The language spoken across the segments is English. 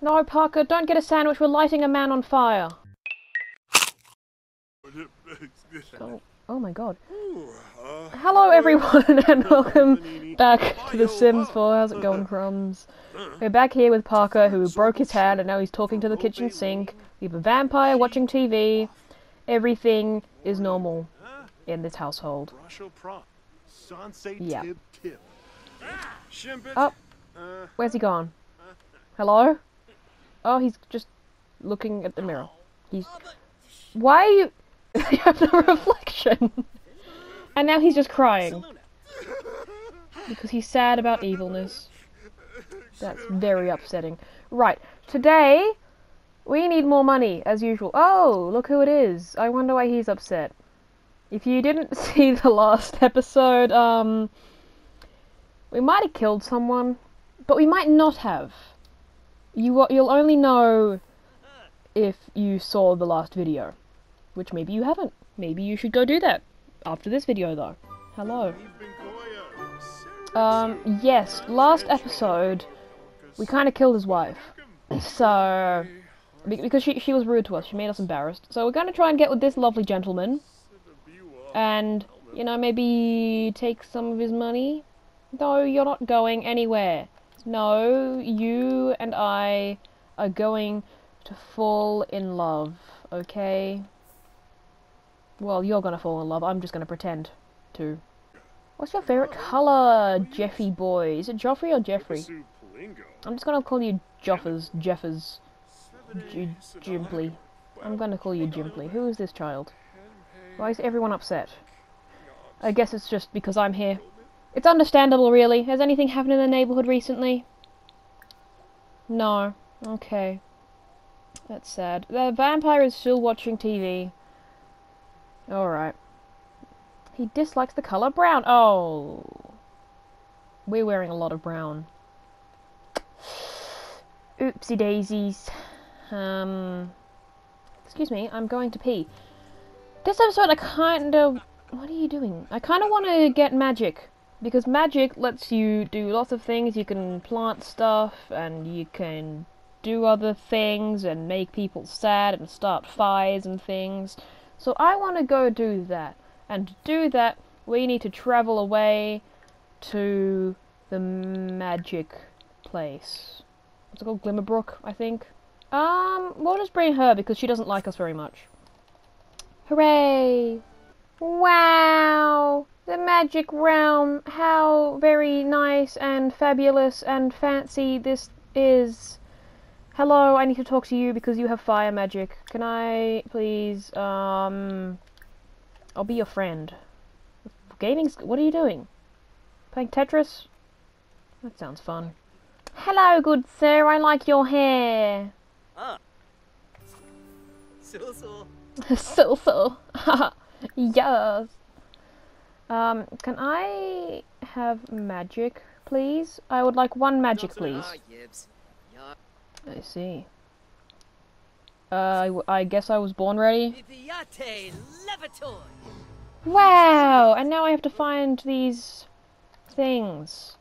No, Parker, don't get a sandwich. We're lighting a man on fire. Oh, oh my god. Hello, everyone, and welcome back to The Sims 4. How's it going, Crumbs? We're back here with Parker, who broke his hand and now he's talking to the kitchen sink. We have a vampire watching TV. Everything is normal in this household. Yeah. Oh, where's he gone? Hello? Oh, he's just looking at the mirror. He's. Why are you. you have no reflection! and now he's just crying. Because he's sad about evilness. That's very upsetting. Right, today we need more money, as usual. Oh, look who it is. I wonder why he's upset. If you didn't see the last episode, um, we might have killed someone, but we might not have. You you'll only know if you saw the last video, which maybe you haven't. Maybe you should go do that after this video, though. Hello. Um, yes, last episode we kind of killed his wife, so because she she was rude to us, she made us embarrassed. So we're gonna try and get with this lovely gentleman, and you know maybe take some of his money. No, you're not going anywhere. No, you and I are going to fall in love, okay? Well, you're gonna fall in love. I'm just gonna pretend to. What's your favorite color, Jeffy boy? Is it Joffrey or Jeffrey? I'm just gonna call you Joffers, Jeffers, Jimply. I'm gonna call you Jimply. Who is this child? Why is everyone upset? I guess it's just because I'm here. It's understandable, really. Has anything happened in the neighborhood recently? No. Okay. That's sad. The vampire is still watching TV. Alright. He dislikes the color brown. Oh. We're wearing a lot of brown. Oopsie daisies. Um. Excuse me, I'm going to pee. This episode, I kind of. What are you doing? I kind of want to get magic. Because magic lets you do lots of things. You can plant stuff, and you can do other things, and make people sad, and start fires and things. So I want to go do that. And to do that, we need to travel away to the magic place. What's it called? Glimmerbrook, I think. Um, we'll just bring her because she doesn't like us very much. Hooray! Wow! The magic realm! How very nice and fabulous and fancy this is. Hello, I need to talk to you because you have fire magic. Can I please, um... I'll be your friend. Gaming... What are you doing? Playing Tetris? That sounds fun. Hello, good sir. I like your hair. Ah. So so. so so. yes. Um, can I have magic, please? I would like one magic, please. I see. Uh, I, I guess I was born ready. Wow! And now I have to find these things.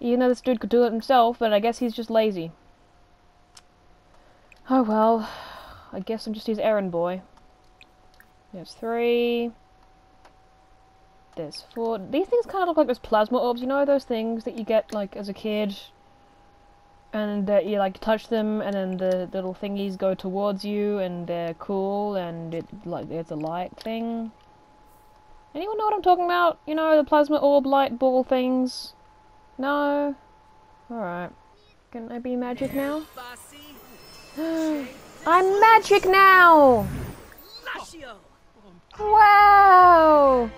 Even though this dude could do it himself, but I guess he's just lazy. Oh well. I guess I'm just his errand boy. There's three. There's four. These things kind of look like those plasma orbs, you know those things that you get, like, as a kid? And that you, like, touch them, and then the little thingies go towards you, and they're cool, and it, like, it's a light thing? Anyone know what I'm talking about? You know, the plasma orb light ball things? No? Alright. Can I be magic now? I'm magic now! Wow!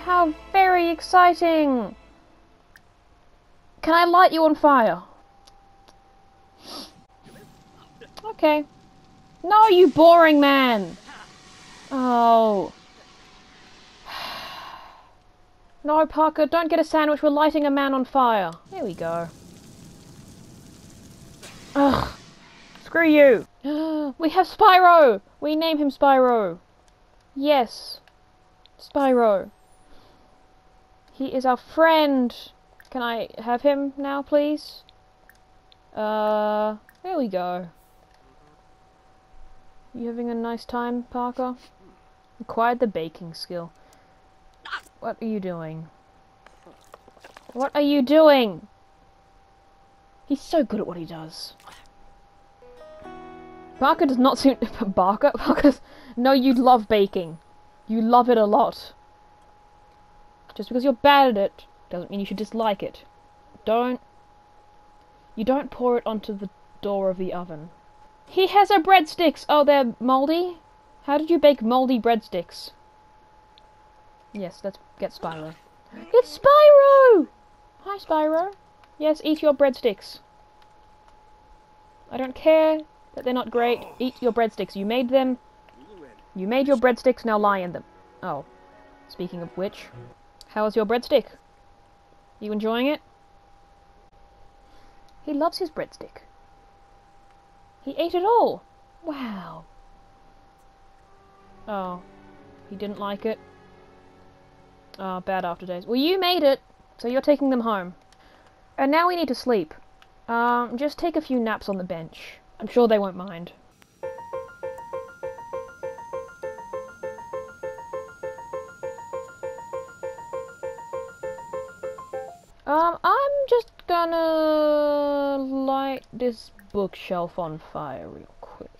How very exciting! Can I light you on fire? Okay. No, you boring man! Oh. No, Parker, don't get a sandwich. We're lighting a man on fire. There we go. Ugh. Screw you. we have Spyro. We name him Spyro. Yes. Spyro. He is our friend. Can I have him now, please? Uh, there we go. You having a nice time, Parker? Acquired the baking skill. What are you doing? What are you doing? He's so good at what he does. Parker does not seem- Barker? Parker No, you love baking. You love it a lot. Just because you're bad at it, doesn't mean you should dislike it. Don't... You don't pour it onto the door of the oven. He has a breadsticks! Oh, they're moldy? How did you bake moldy breadsticks? Yes, let's get Spyro. It's Spyro! Hi, Spyro. Yes, eat your breadsticks. I don't care that they're not great. Eat your breadsticks. You made them. You made your breadsticks, now lie in them. Oh. Speaking of which, how is your breadstick? You enjoying it? He loves his breadstick. He ate it all. Wow. Oh. He didn't like it. Oh, bad after days. Well, you made it, so you're taking them home. And now we need to sleep. Um, just take a few naps on the bench. I'm sure they won't mind. Um, I'm just gonna light this bookshelf on fire real quick.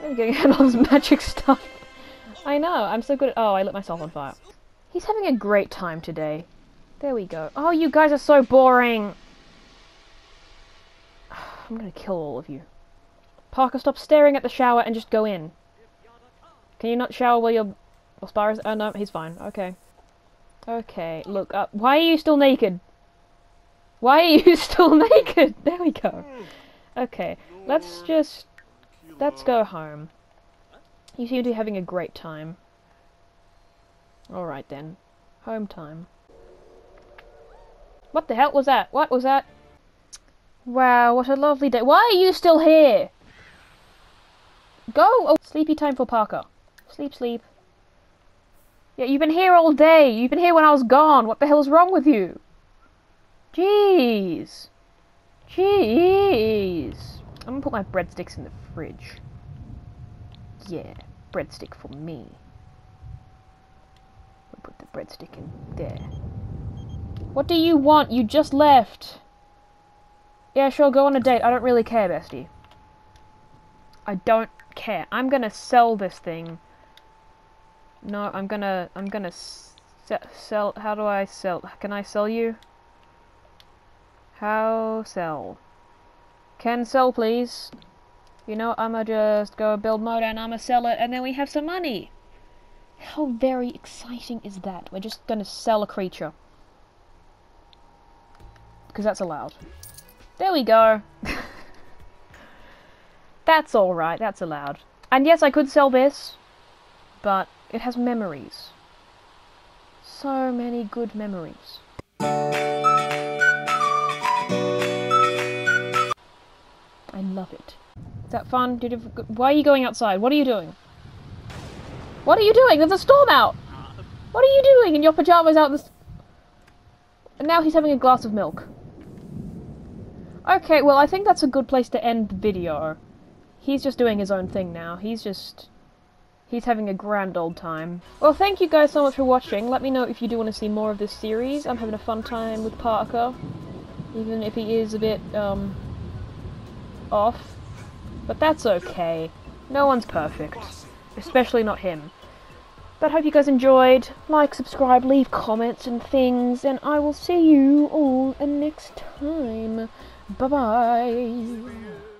I'm getting out all this magic stuff. I know, I'm so good at- oh, I lit myself on fire. He's having a great time today. There we go. Oh, you guys are so boring! I'm gonna kill all of you. Parker, stop staring at the shower and just go in. Can you not shower while you're... Well, Spyro's... Oh, no, he's fine. Okay. Okay, look up. Why are you still naked? Why are you still naked? There we go. Okay, let's just... Let's go home. You seem to be having a great time. Alright then. Home time. What the hell was that? What was that? Wow, what a lovely day. Why are you still here? Go! Oh, sleepy time for Parker. Sleep, sleep. Yeah, you've been here all day. You've been here when I was gone. What the hell is wrong with you? Jeez. Jeez. I'm gonna put my breadsticks in the fridge. Yeah, breadstick for me. We'll put the breadstick in there. What do you want? You just left. Yeah, sure, go on a date. I don't really care, bestie. I don't care. I'm gonna sell this thing. No, I'm gonna, I'm gonna sell, how do I sell, can I sell you? How sell? Can sell, please. You know, I'ma just go build mode and I'ma sell it and then we have some money. How very exciting is that? We're just gonna sell a creature. Because that's allowed. There we go. that's alright, that's allowed. And yes, I could sell this, but it has memories. So many good memories. I love it. Is that fun? Did you, why are you going outside? What are you doing? What are you doing? There's a storm out! What are you doing in your pajamas out this... And now he's having a glass of milk. Okay, well I think that's a good place to end the video. He's just doing his own thing now. He's just... He's having a grand old time. Well, thank you guys so much for watching. Let me know if you do want to see more of this series. I'm having a fun time with Parker. Even if he is a bit, um... off. But that's okay. No one's perfect. Especially not him. But hope you guys enjoyed. Like, subscribe, leave comments and things, and I will see you all next time. Bye-bye.